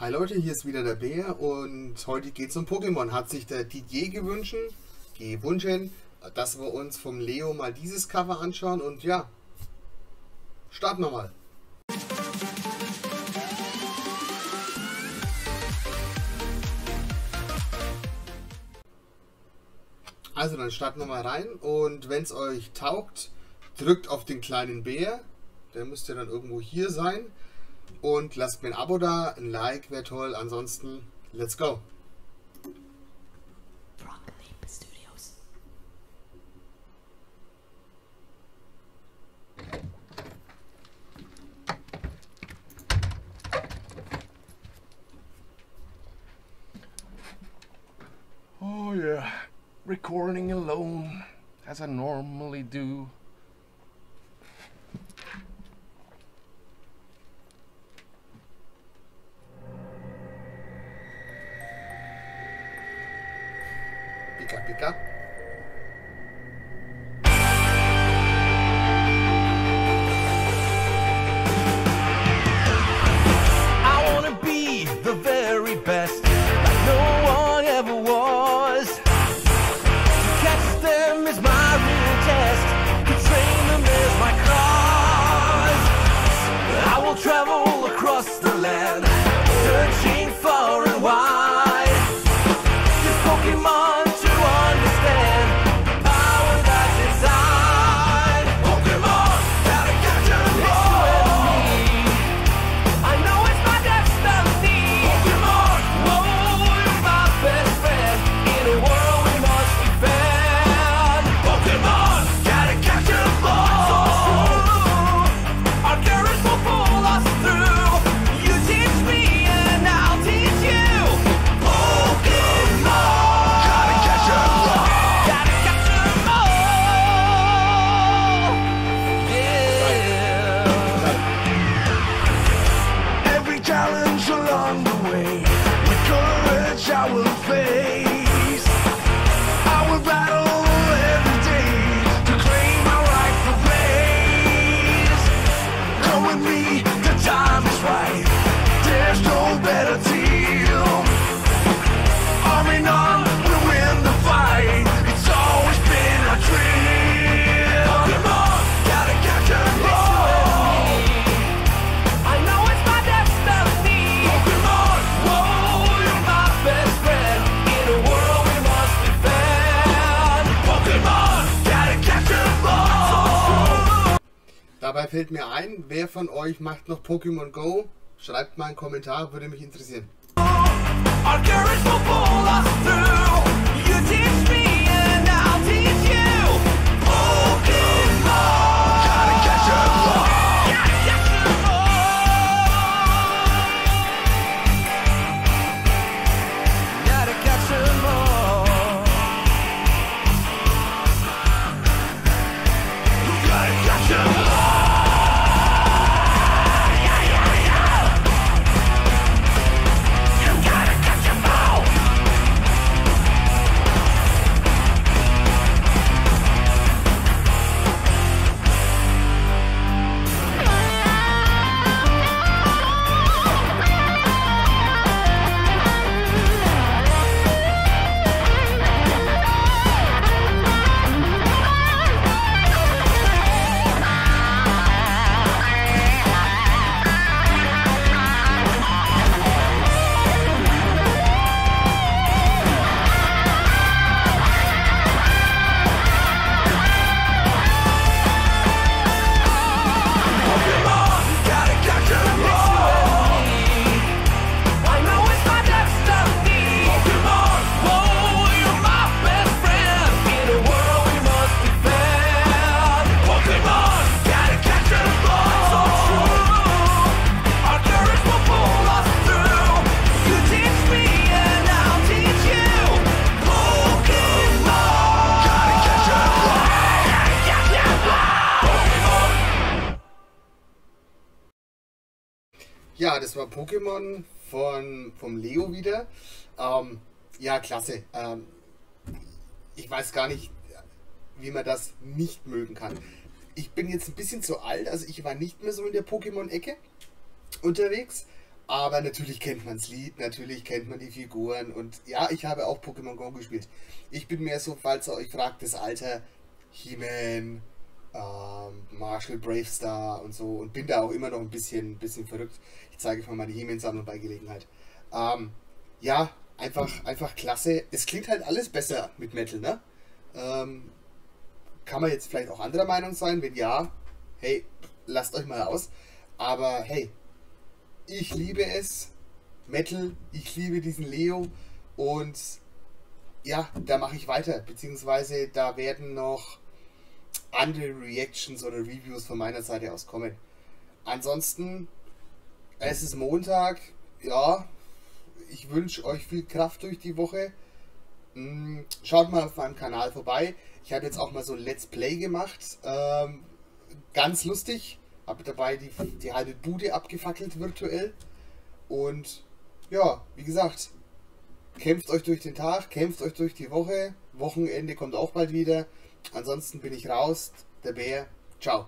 Hi Leute, hier ist wieder der Bär und heute geht es um Pokémon. Hat sich der Didier gewünscht, gewünscht, dass wir uns vom Leo mal dieses Cover anschauen und ja, starten wir mal. Also dann starten wir mal rein und wenn es euch taugt, drückt auf den kleinen Bär. Der müsste dann irgendwo hier sein. Und lasst mir ein Abo da, ein Like wäre toll. Ansonsten, let's go. Studios. Oh yeah, recording alone as I normally do. aplicar, aplicar fällt mir ein, wer von euch macht noch Pokémon Go? Schreibt mal einen Kommentar, würde mich interessieren. Our Ja, das war Pokémon von, vom Leo wieder. Ähm, ja, klasse. Ähm, ich weiß gar nicht, wie man das nicht mögen kann. Ich bin jetzt ein bisschen zu alt, also ich war nicht mehr so in der Pokémon-Ecke unterwegs. Aber natürlich kennt man das Lied, natürlich kennt man die Figuren und ja, ich habe auch Pokémon Go gespielt. Ich bin mehr so, falls ihr euch fragt, das Alter He-Man, ähm, Marshall Bravestar und so und bin da auch immer noch ein bisschen, bisschen verrückt. Ich zeige euch mal meine He-Man-Sammlung bei Gelegenheit. Ähm, ja, einfach, einfach klasse. Es klingt halt alles besser mit Metal, ne? Ähm, kann man jetzt vielleicht auch anderer Meinung sein? Wenn ja, hey, lasst euch mal aus. Aber hey, ich liebe es. Metal, ich liebe diesen Leo und ja, da mache ich weiter. Beziehungsweise da werden noch andere Reactions oder Reviews von meiner Seite aus kommen. Ansonsten, es ist Montag. Ja, ich wünsche euch viel Kraft durch die Woche. Mm, Schaut mal auf meinem Kanal vorbei. Ich habe jetzt auch mal so ein Let's Play gemacht. Ähm, ganz lustig. Habe dabei die, die halbe Bude abgefackelt virtuell. Und ja, wie gesagt, kämpft euch durch den Tag, kämpft euch durch die Woche. Wochenende kommt auch bald wieder. Ansonsten bin ich raus. Der Bär. Ciao.